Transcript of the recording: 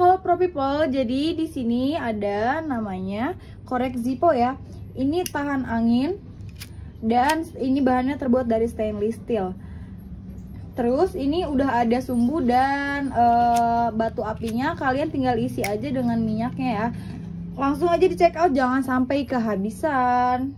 Halo Pro People, jadi di sini ada namanya korek Zippo ya. Ini tahan angin dan ini bahannya terbuat dari stainless steel. Terus ini udah ada sumbu dan e, batu apinya, kalian tinggal isi aja dengan minyaknya ya. Langsung aja di check out, jangan sampai kehabisan.